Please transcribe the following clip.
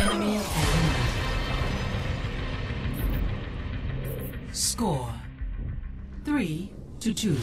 Enemy eliminated. Score. Three to two.